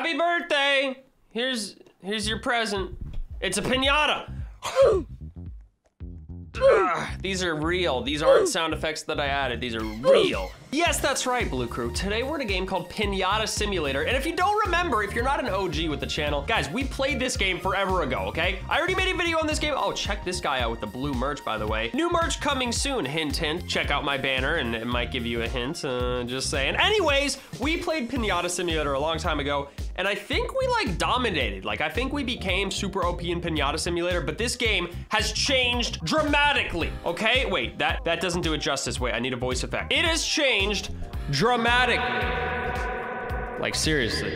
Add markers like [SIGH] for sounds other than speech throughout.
Happy birthday! Here's here's your present. It's a pinata. [GASPS] [GASPS] [GASPS] These are real. These aren't sound effects that I added. These are real. Yes, that's right, Blue Crew. Today we're in a game called Pinata Simulator. And if you don't remember, if you're not an OG with the channel, guys, we played this game forever ago, okay? I already made a video on this game. Oh, check this guy out with the blue merch, by the way. New merch coming soon, hint, hint. Check out my banner and it might give you a hint, uh, just saying. Anyways, we played Pinata Simulator a long time ago and I think we like dominated. Like I think we became super OP in Pinata Simulator, but this game has changed dramatically. Okay, wait, that, that doesn't do it justice. Wait, I need a voice effect. It has changed dramatically. Like seriously,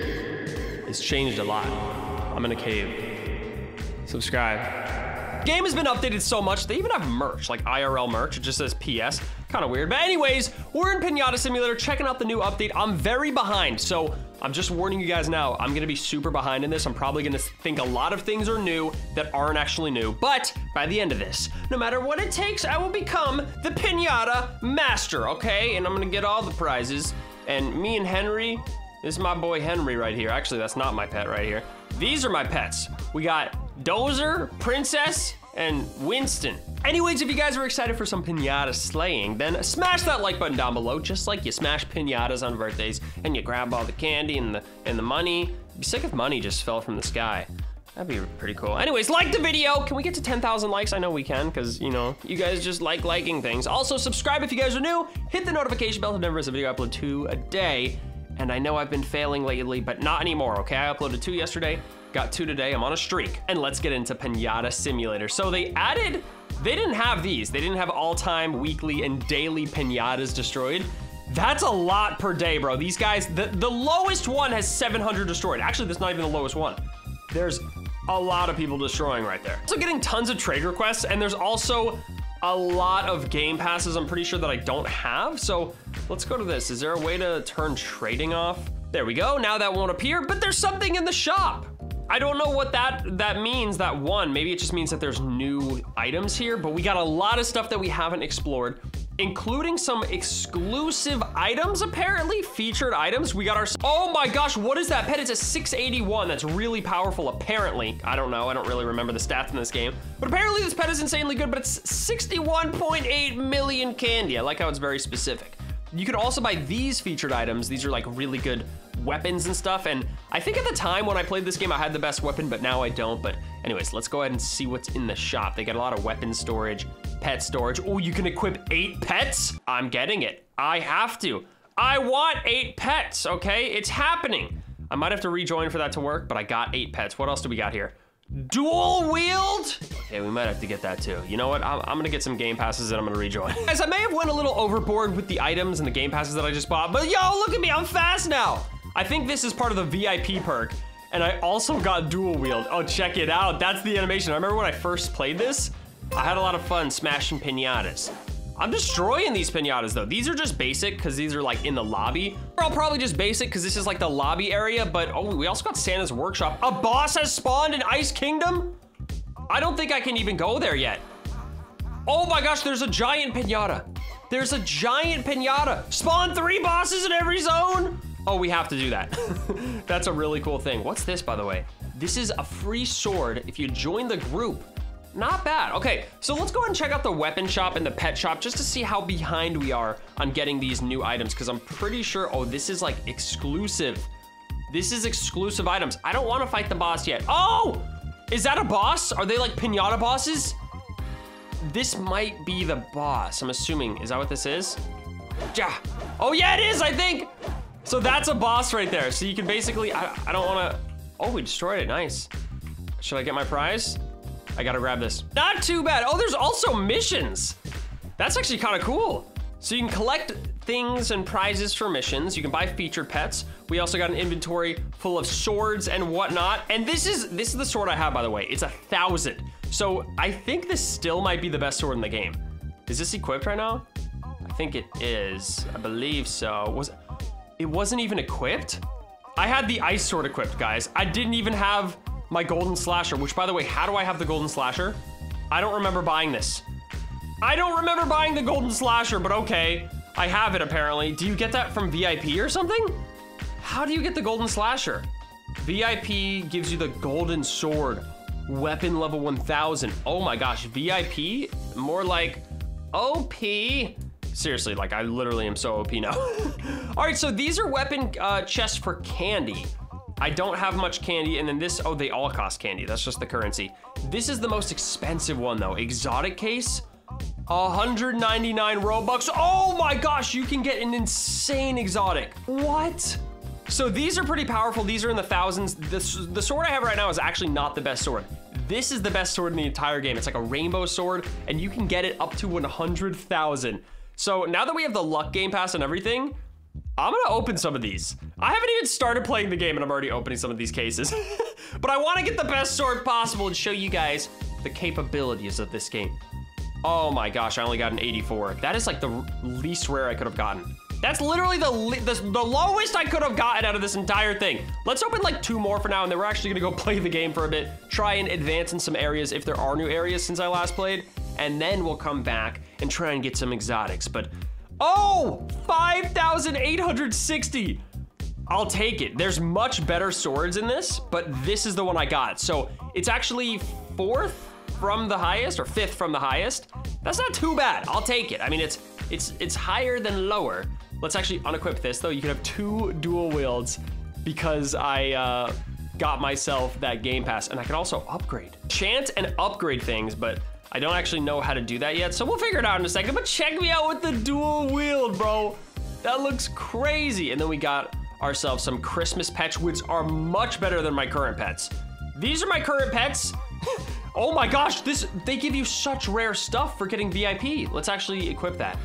it's changed a lot. I'm in a cave. Subscribe. Game has been updated so much, they even have merch, like IRL merch. It just says PS. Kind of weird. But anyways, we're in Pinata Simulator, checking out the new update. I'm very behind, so I'm just warning you guys now, I'm gonna be super behind in this. I'm probably gonna think a lot of things are new that aren't actually new. But by the end of this, no matter what it takes, I will become the pinata master, okay? And I'm gonna get all the prizes. And me and Henry, this is my boy Henry right here. Actually, that's not my pet right here. These are my pets. We got Dozer, Princess, and Winston. Anyways, if you guys are excited for some pinata slaying, then smash that like button down below, just like you smash pinatas on birthdays and you grab all the candy and the and the money. Be sick if money just fell from the sky. That'd be pretty cool. Anyways, like the video. Can we get to 10,000 likes? I know we can, because, you know, you guys just like liking things. Also, subscribe if you guys are new. Hit the notification bell to never miss a video I upload two a day. And I know I've been failing lately, but not anymore, okay? I uploaded two yesterday, got two today. I'm on a streak. And let's get into Pinata Simulator. So they added they didn't have these. They didn't have all-time, weekly, and daily pinatas destroyed. That's a lot per day, bro. These guys, the, the lowest one has 700 destroyed. Actually, that's not even the lowest one. There's a lot of people destroying right there. So getting tons of trade requests, and there's also a lot of game passes I'm pretty sure that I don't have. So let's go to this. Is there a way to turn trading off? There we go. Now that won't appear, but there's something in the shop. I don't know what that that means, that one. Maybe it just means that there's new items here, but we got a lot of stuff that we haven't explored, including some exclusive items, apparently, featured items. We got our, oh my gosh, what is that pet? It's a 681, that's really powerful, apparently. I don't know, I don't really remember the stats in this game, but apparently this pet is insanely good, but it's 61.8 million candy. I like how it's very specific. You can also buy these featured items. These are like really good weapons and stuff. And I think at the time when I played this game, I had the best weapon, but now I don't. But anyways, let's go ahead and see what's in the shop. They got a lot of weapon storage, pet storage. Oh, you can equip eight pets? I'm getting it. I have to. I want eight pets, okay? It's happening. I might have to rejoin for that to work, but I got eight pets. What else do we got here? Dual wield? Okay, we might have to get that too. You know what? I'm, I'm, gonna get some game passes and I'm gonna rejoin. [LAUGHS] Guys, I may have went a little overboard with the items and the game passes that I just bought, but yo, look at me, I'm fast now. I think this is part of the VIP perk. And I also got dual wield. Oh, check it out. That's the animation. I remember when I first played this, I had a lot of fun smashing pinatas. I'm destroying these pinatas though. These are just basic because these are like in the lobby. They're all probably just basic because this is like the lobby area, but oh, we also got Santa's workshop. A boss has spawned in Ice Kingdom? I don't think I can even go there yet. Oh my gosh, there's a giant pinata. There's a giant pinata. Spawn three bosses in every zone? Oh, we have to do that. [LAUGHS] That's a really cool thing. What's this, by the way? This is a free sword if you join the group. Not bad. Okay, so let's go ahead and check out the weapon shop and the pet shop just to see how behind we are on getting these new items because I'm pretty sure, oh, this is like exclusive. This is exclusive items. I don't want to fight the boss yet. Oh, is that a boss? Are they like pinata bosses? This might be the boss, I'm assuming. Is that what this is? Yeah. Oh yeah, it is, I think. So that's a boss right there. So you can basically, I, I don't want to, oh, we destroyed it, nice. Should I get my prize? I gotta grab this. Not too bad. Oh, there's also missions. That's actually kind of cool. So you can collect things and prizes for missions. You can buy featured pets. We also got an inventory full of swords and whatnot. And this is this is the sword I have, by the way. It's a thousand. So I think this still might be the best sword in the game. Is this equipped right now? I think it is. I believe so. Was it wasn't even equipped? I had the ice sword equipped, guys. I didn't even have my golden slasher, which by the way, how do I have the golden slasher? I don't remember buying this. I don't remember buying the golden slasher, but okay. I have it apparently. Do you get that from VIP or something? How do you get the golden slasher? VIP gives you the golden sword. Weapon level 1000. Oh my gosh, VIP? More like OP. Seriously, like I literally am so OP now. [LAUGHS] All right, so these are weapon uh, chests for candy. I don't have much candy, and then this, oh, they all cost candy. That's just the currency. This is the most expensive one though. Exotic case, 199 Robux. Oh my gosh, you can get an insane exotic. What? So these are pretty powerful. These are in the thousands. This, the sword I have right now is actually not the best sword. This is the best sword in the entire game. It's like a rainbow sword, and you can get it up to 100,000. So now that we have the luck game pass and everything, I'm gonna open some of these. I haven't even started playing the game and I'm already opening some of these cases. [LAUGHS] but I wanna get the best sword possible and show you guys the capabilities of this game. Oh my gosh, I only got an 84. That is like the least rare I could have gotten. That's literally the, the, the lowest I could have gotten out of this entire thing. Let's open like two more for now, and then we're actually gonna go [LAUGHS] play the game for a bit, try and advance in some areas if there are new areas since I last played, and then we'll come back and try and get some exotics. But Oh, 5,860. I'll take it. There's much better swords in this, but this is the one I got. So it's actually fourth from the highest or fifth from the highest. That's not too bad. I'll take it. I mean, it's it's it's higher than lower. Let's actually unequip this though. You can have two dual wields because I uh, got myself that game pass and I can also upgrade. Chant and upgrade things, but I don't actually know how to do that yet, so we'll figure it out in a second. But check me out with the dual wield, bro. That looks crazy. And then we got ourselves some Christmas pets, which are much better than my current pets. These are my current pets. [LAUGHS] oh my gosh, this they give you such rare stuff for getting VIP. Let's actually equip that.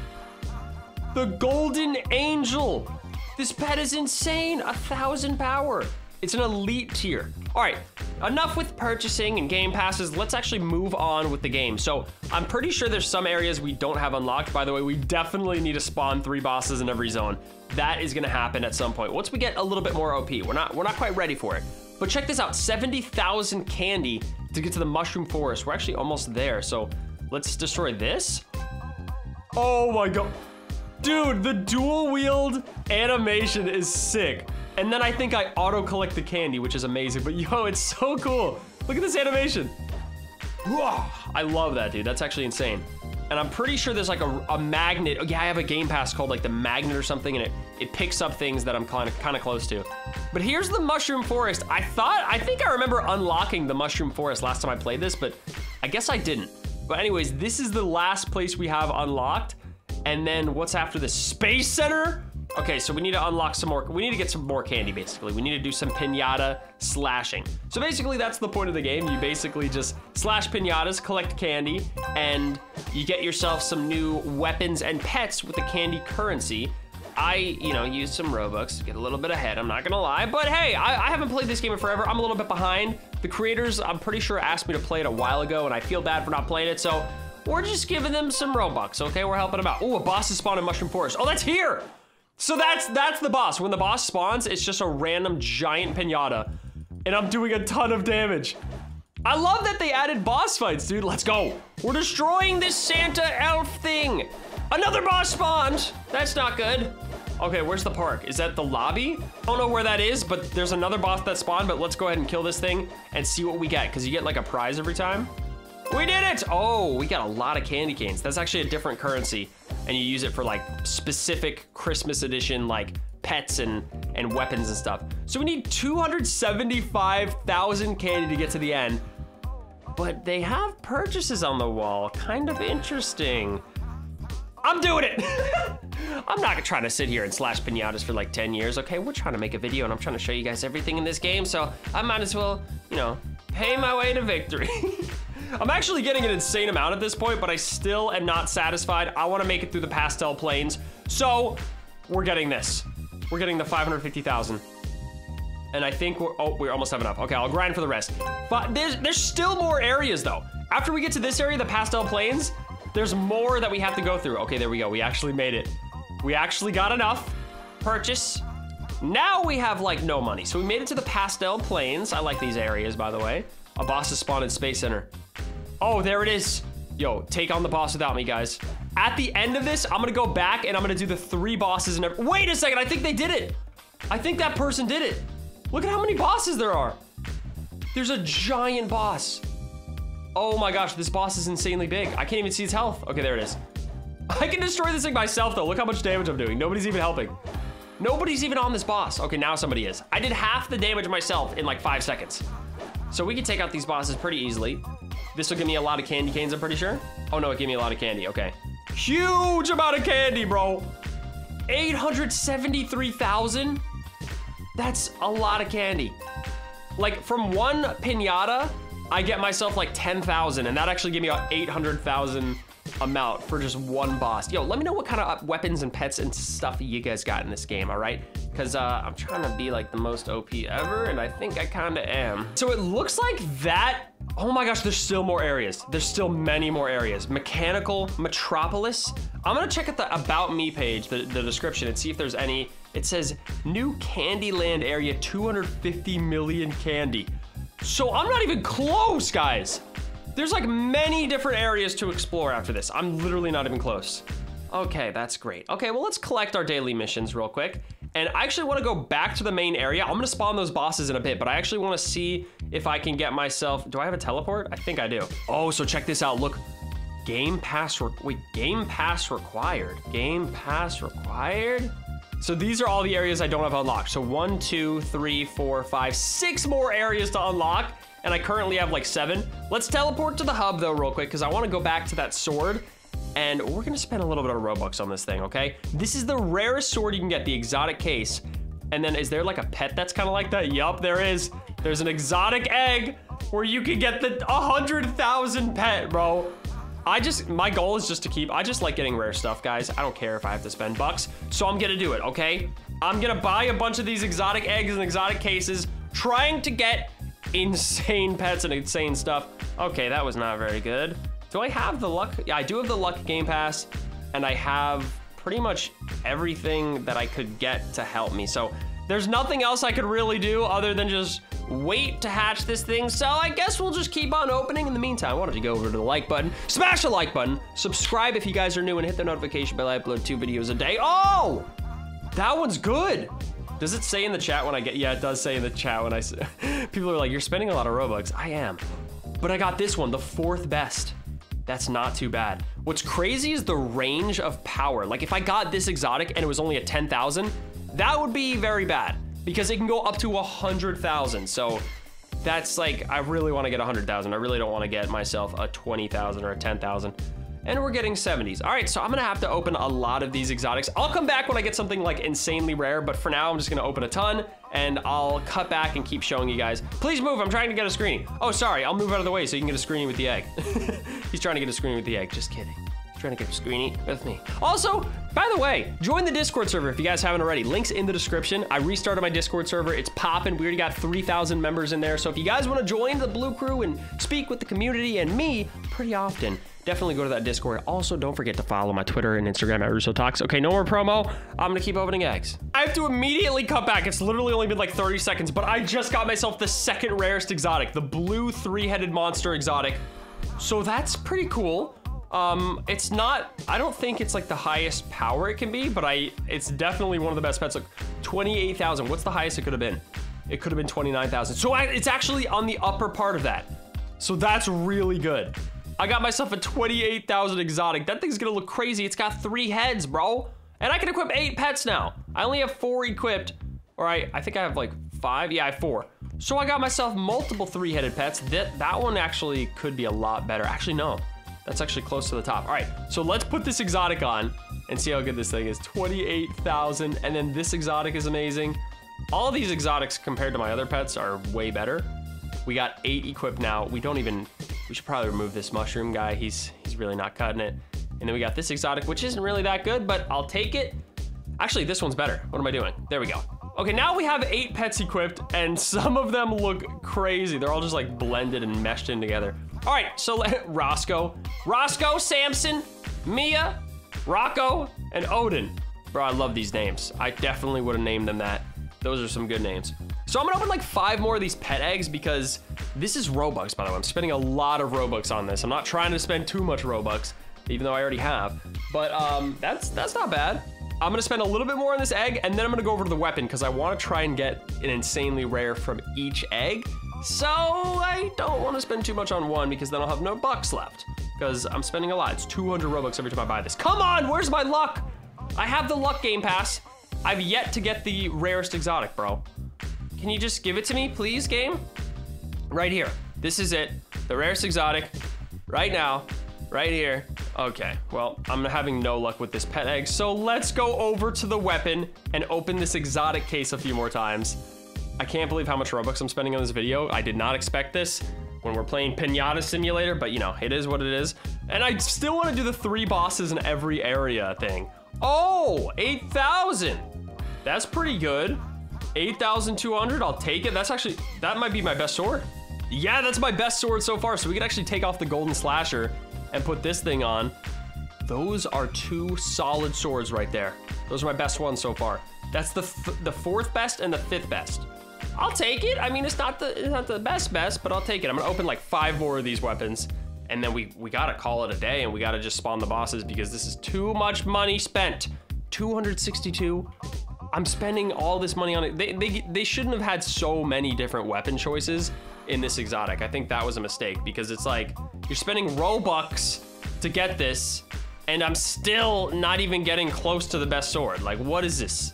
The Golden Angel. This pet is insane, a thousand power. It's an elite tier. All right, enough with purchasing and game passes. Let's actually move on with the game. So I'm pretty sure there's some areas we don't have unlocked. By the way, we definitely need to spawn three bosses in every zone. That is gonna happen at some point. Once we get a little bit more OP, we're not, we're not quite ready for it. But check this out, 70,000 candy to get to the Mushroom Forest. We're actually almost there, so let's destroy this. Oh my God. Dude, the dual wield animation is sick. And then I think I auto-collect the candy, which is amazing. But yo, it's so cool. Look at this animation. I love that, dude. That's actually insane. And I'm pretty sure there's like a, a magnet. Oh, yeah, I have a game pass called like the magnet or something, and it, it picks up things that I'm kind of kind of close to. But here's the mushroom forest. I thought, I think I remember unlocking the mushroom forest last time I played this, but I guess I didn't. But anyways, this is the last place we have unlocked. And then what's after the Space Center? Okay, so we need to unlock some more. We need to get some more candy, basically. We need to do some pinata slashing. So basically, that's the point of the game. You basically just slash pinatas, collect candy, and you get yourself some new weapons and pets with the candy currency. I, you know, use some Robux to get a little bit ahead, I'm not gonna lie. But hey, I, I haven't played this game in forever. I'm a little bit behind. The creators, I'm pretty sure, asked me to play it a while ago, and I feel bad for not playing it, so we're just giving them some Robux, okay? We're helping them out. Oh, a boss is spawned in Mushroom Forest. Oh, that's here! So that's that's the boss. When the boss spawns, it's just a random giant pinata. And I'm doing a ton of damage. I love that they added boss fights, dude. Let's go. We're destroying this Santa elf thing. Another boss spawned. That's not good. Okay, where's the park? Is that the lobby? I don't know where that is, but there's another boss that spawned, but let's go ahead and kill this thing and see what we get, because you get like a prize every time. We did it! Oh, we got a lot of candy canes. That's actually a different currency and you use it for like specific Christmas edition like pets and and weapons and stuff. So we need 275,000 candy to get to the end. But they have purchases on the wall. Kind of interesting. I'm doing it. [LAUGHS] I'm not trying to sit here and slash pinatas for like 10 years. Okay, we're trying to make a video and I'm trying to show you guys everything in this game. So I might as well, you know, pay my way to victory. [LAUGHS] I'm actually getting an insane amount at this point, but I still am not satisfied. I want to make it through the pastel plains. So we're getting this. We're getting the 550,000. And I think we're, oh, we almost have enough. Okay, I'll grind for the rest. But there's, there's still more areas though. After we get to this area, the pastel plains, there's more that we have to go through. Okay, there we go. We actually made it. We actually got enough. Purchase. Now we have like no money. So we made it to the pastel plains. I like these areas, by the way. A boss has spawned in Space Center. Oh, there it is. Yo, take on the boss without me, guys. At the end of this, I'm gonna go back and I'm gonna do the three bosses and every- Wait a second, I think they did it. I think that person did it. Look at how many bosses there are. There's a giant boss. Oh my gosh, this boss is insanely big. I can't even see his health. Okay, there it is. [LAUGHS] I can destroy this thing myself though. Look how much damage I'm doing. Nobody's even helping. Nobody's even on this boss. Okay, now somebody is. I did half the damage myself in like five seconds. So we can take out these bosses pretty easily. This will give me a lot of candy canes, I'm pretty sure. Oh no, it gave me a lot of candy, okay. Huge amount of candy, bro. 873,000? That's a lot of candy. Like from one pinata, I get myself like 10,000 and that actually gave me a 800,000 amount for just one boss. Yo, let me know what kind of weapons and pets and stuff you guys got in this game, all right? Because uh, I'm trying to be like the most OP ever, and I think I kind of am. So it looks like that Oh my gosh, there's still more areas. There's still many more areas. Mechanical Metropolis. I'm gonna check out the About Me page, the, the description, and see if there's any. It says, new Candyland area, 250 million candy. So I'm not even close, guys. There's like many different areas to explore after this. I'm literally not even close. Okay, that's great. Okay, well, let's collect our daily missions real quick. And I actually want to go back to the main area. I'm going to spawn those bosses in a bit, but I actually want to see if I can get myself... Do I have a teleport? I think I do. Oh, so check this out. Look, Game Pass... Wait, Game Pass required. Game Pass required? So these are all the areas I don't have unlocked. So one, two, three, four, five, six more areas to unlock. And I currently have like seven. Let's teleport to the hub though real quick because I want to go back to that sword and we're gonna spend a little bit of Robux on this thing, okay? This is the rarest sword you can get, the exotic case. And then is there like a pet that's kind of like that? Yup, there is. There's an exotic egg where you can get the 100,000 pet, bro. I just, my goal is just to keep, I just like getting rare stuff, guys. I don't care if I have to spend bucks, so I'm gonna do it, okay? I'm gonna buy a bunch of these exotic eggs and exotic cases, trying to get insane pets and insane stuff. Okay, that was not very good. Do I have the luck? Yeah, I do have the luck game pass and I have pretty much everything that I could get to help me. So there's nothing else I could really do other than just wait to hatch this thing. So I guess we'll just keep on opening. In the meantime, why don't you go over to the like button, smash the like button, subscribe if you guys are new, and hit the notification bell. I upload two videos a day. Oh, that one's good. Does it say in the chat when I get, yeah, it does say in the chat when I, [LAUGHS] people are like, you're spending a lot of Robux. I am, but I got this one, the fourth best. That's not too bad. What's crazy is the range of power. Like if I got this exotic and it was only a 10,000, that would be very bad because it can go up to a 100,000. So that's like, I really want to get a 100,000. I really don't want to get myself a 20,000 or a 10,000 and we're getting 70s. All right, so I'm gonna have to open a lot of these exotics. I'll come back when I get something like insanely rare, but for now, I'm just gonna open a ton and I'll cut back and keep showing you guys. Please move, I'm trying to get a screen. Oh, sorry, I'll move out of the way so you can get a screen with the egg. [LAUGHS] He's trying to get a screen with the egg, just kidding trying to get screeny with me. Also, by the way, join the Discord server if you guys haven't already. Links in the description. I restarted my Discord server. It's popping. We already got 3,000 members in there. So if you guys want to join the Blue Crew and speak with the community and me pretty often, definitely go to that Discord. Also, don't forget to follow my Twitter and Instagram at Russo Talks. Okay, no more promo. I'm gonna keep opening eggs. I have to immediately cut back. It's literally only been like 30 seconds, but I just got myself the second rarest exotic, the blue three-headed monster exotic. So that's pretty cool. Um, it's not, I don't think it's like the highest power it can be, but I, it's definitely one of the best pets. Look, 28,000, what's the highest it could have been? It could have been 29,000. So I, it's actually on the upper part of that. So that's really good. I got myself a 28,000 exotic. That thing's gonna look crazy. It's got three heads, bro. And I can equip eight pets now. I only have four equipped. All right, I think I have like five. Yeah, I have four. So I got myself multiple three-headed pets. That, that one actually could be a lot better. Actually, no. That's actually close to the top. All right, so let's put this exotic on and see how good this thing is. 28,000, and then this exotic is amazing. All these exotics compared to my other pets are way better. We got eight equipped now. We don't even, we should probably remove this mushroom guy. He's, he's really not cutting it. And then we got this exotic, which isn't really that good, but I'll take it. Actually, this one's better. What am I doing? There we go. Okay, now we have eight pets equipped, and some of them look crazy. They're all just like blended and meshed in together. All right, so let [LAUGHS] Roscoe, Roscoe, Samson, Mia, Rocco, and Odin. Bro, I love these names. I definitely would have named them that. Those are some good names. So I'm gonna open like five more of these pet eggs because this is Robux, by the way. I'm spending a lot of Robux on this. I'm not trying to spend too much Robux, even though I already have. But um, that's that's not bad. I'm gonna spend a little bit more on this egg, and then I'm gonna go over to the weapon because I want to try and get an insanely rare from each egg. So I don't want to spend too much on one because then I'll have no bucks left. Because I'm spending a lot. It's 200 Robux every time I buy this. Come on, where's my luck? I have the luck game pass. I've yet to get the rarest exotic, bro. Can you just give it to me, please, game? Right here. This is it. The rarest exotic. Right now. Right here. Okay, well, I'm having no luck with this pet egg, so let's go over to the weapon and open this exotic case a few more times. I can't believe how much Robux I'm spending on this video. I did not expect this when we're playing Pinata Simulator, but you know, it is what it is. And I still want to do the three bosses in every area thing. Oh, 8,000. That's pretty good. 8,200, I'll take it. That's actually, that might be my best sword. Yeah, that's my best sword so far. So we can actually take off the golden slasher and put this thing on. Those are two solid swords right there. Those are my best ones so far. That's the the fourth best and the fifth best. I'll take it. I mean, it's not the it's not the best best, but I'll take it. I'm gonna open like five more of these weapons, and then we we gotta call it a day, and we gotta just spawn the bosses because this is too much money spent. 262. I'm spending all this money on it. They, they, they shouldn't have had so many different weapon choices in this exotic. I think that was a mistake because it's like you're spending Robux to get this, and I'm still not even getting close to the best sword. Like, what is this?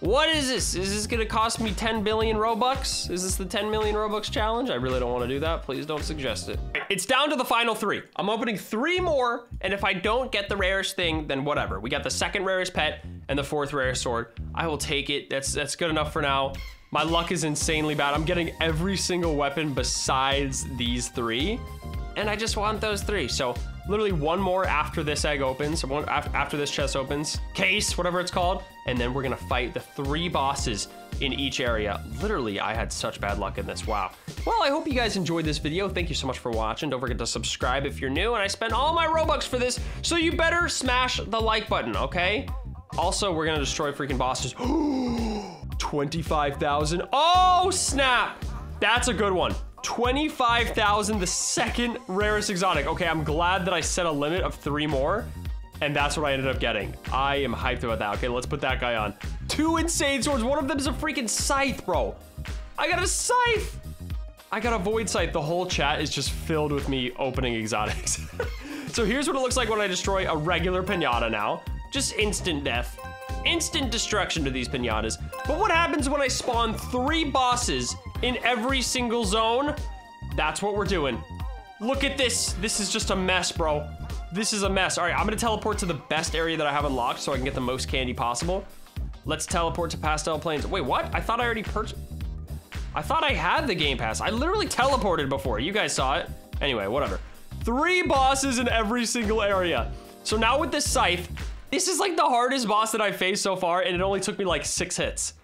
What is this? Is this gonna cost me 10 billion Robux? Is this the 10 million Robux challenge? I really don't wanna do that. Please don't suggest it. It's down to the final three. I'm opening three more, and if I don't get the rarest thing, then whatever. We got the second rarest pet and the fourth rarest sword. I will take it. That's, that's good enough for now. My luck is insanely bad. I'm getting every single weapon besides these three, and I just want those three. So literally one more after this egg opens, one after this chest opens, case, whatever it's called, and then we're gonna fight the three bosses in each area. Literally, I had such bad luck in this, wow. Well, I hope you guys enjoyed this video. Thank you so much for watching. Don't forget to subscribe if you're new, and I spent all my Robux for this, so you better smash the like button, okay? Also, we're gonna destroy freaking bosses. [GASPS] Oh, 25,000. Oh, snap! That's a good one. 25,000, the second rarest exotic. Okay, I'm glad that I set a limit of three more, and that's what I ended up getting. I am hyped about that. Okay, let's put that guy on. Two insane swords. One of them is a freaking scythe, bro. I got a scythe. I got a void scythe. The whole chat is just filled with me opening exotics. [LAUGHS] so here's what it looks like when I destroy a regular pinata now. Just instant death. Instant destruction to these pinatas. But what happens when I spawn three bosses in every single zone? That's what we're doing. Look at this. This is just a mess, bro. This is a mess. All right, I'm gonna teleport to the best area that I have unlocked so I can get the most candy possible. Let's teleport to Pastel Plains. Wait, what? I thought I already purchased... I thought I had the Game Pass. I literally teleported before. You guys saw it. Anyway, whatever. Three bosses in every single area. So now with this scythe, this is like the hardest boss that I've faced so far, and it only took me like six hits.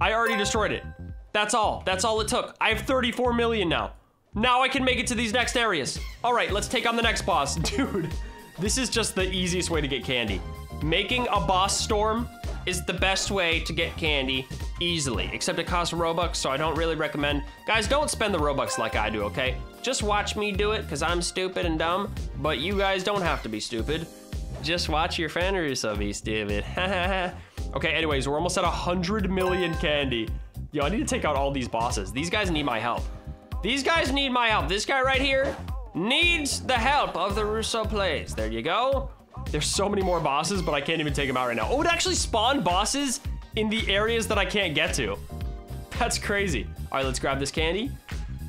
I already destroyed it. That's all. That's all it took. I have 34 million now. Now I can make it to these next areas. All right, let's take on the next boss. [LAUGHS] Dude, this is just the easiest way to get candy. Making a boss storm is the best way to get candy easily, except it costs Robux, so I don't really recommend. Guys, don't spend the Robux like I do, okay? Just watch me do it, because I'm stupid and dumb, but you guys don't have to be stupid. Just watch your fan be stupid. [LAUGHS] okay, anyways, we're almost at 100 million candy. Yo, I need to take out all these bosses. These guys need my help. These guys need my help. This guy right here needs the help of the Russo plays. There you go. There's so many more bosses, but I can't even take them out right now. Oh, it actually spawned bosses in the areas that I can't get to. That's crazy. All right, let's grab this candy.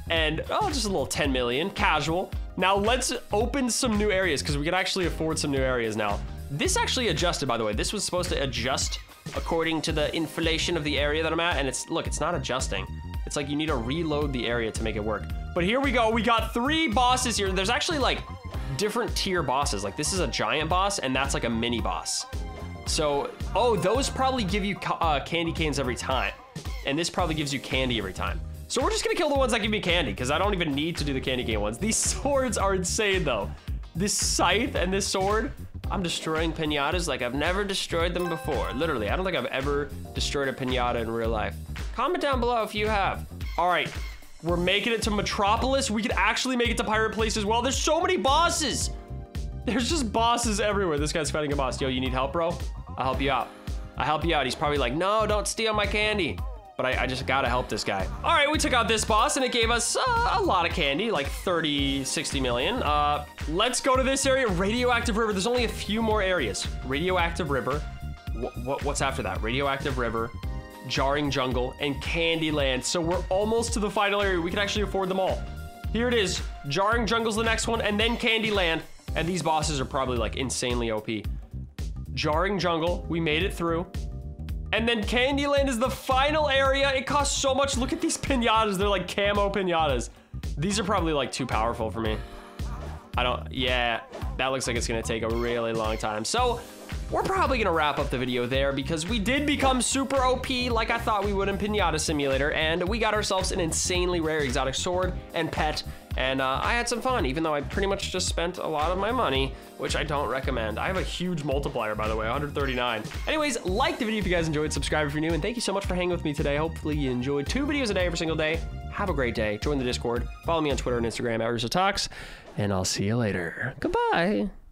And, oh, just a little 10 million, casual. Now let's open some new areas because we can actually afford some new areas now. This actually adjusted, by the way. This was supposed to adjust according to the inflation of the area that I'm at. And it's, look, it's not adjusting. It's like you need to reload the area to make it work. But here we go. We got three bosses here. There's actually like different tier bosses. Like this is a giant boss and that's like a mini boss. So, oh, those probably give you uh, candy canes every time. And this probably gives you candy every time. So we're just gonna kill the ones that give me candy, because I don't even need to do the candy cane ones. These [LAUGHS] swords are insane, though. This scythe and this sword, I'm destroying pinatas like I've never destroyed them before. Literally, I don't think I've ever destroyed a pinata in real life. Comment down below if you have. All right, we're making it to Metropolis. We could actually make it to Pirate Place as well. There's so many bosses. There's just bosses everywhere. This guy's fighting a boss. Yo, you need help, bro? I'll help you out. I'll help you out. He's probably like, no, don't steal my candy. But I, I just gotta help this guy. All right, we took out this boss and it gave us uh, a lot of candy, like 30, 60 million. Uh, let's go to this area, Radioactive River. There's only a few more areas. Radioactive River. What, what's after that? Radioactive River, Jarring Jungle, and Candyland. So we're almost to the final area. We can actually afford them all. Here it is. Jarring Jungle's the next one, and then Candyland. And these bosses are probably like insanely OP. Jarring Jungle, we made it through. And then Candyland is the final area. It costs so much. Look at these pinatas. They're like camo pinatas. These are probably like too powerful for me. I don't, yeah, that looks like it's gonna take a really long time. So we're probably gonna wrap up the video there because we did become super OP like I thought we would in Pinata Simulator, and we got ourselves an insanely rare exotic sword and pet, and uh, I had some fun, even though I pretty much just spent a lot of my money, which I don't recommend. I have a huge multiplier, by the way, 139. Anyways, like the video if you guys enjoyed, subscribe if you're new, and thank you so much for hanging with me today. Hopefully you enjoyed two videos a day every single day. Have a great day. Join the Discord. Follow me on Twitter and Instagram at Talks, and I'll see you later. Goodbye.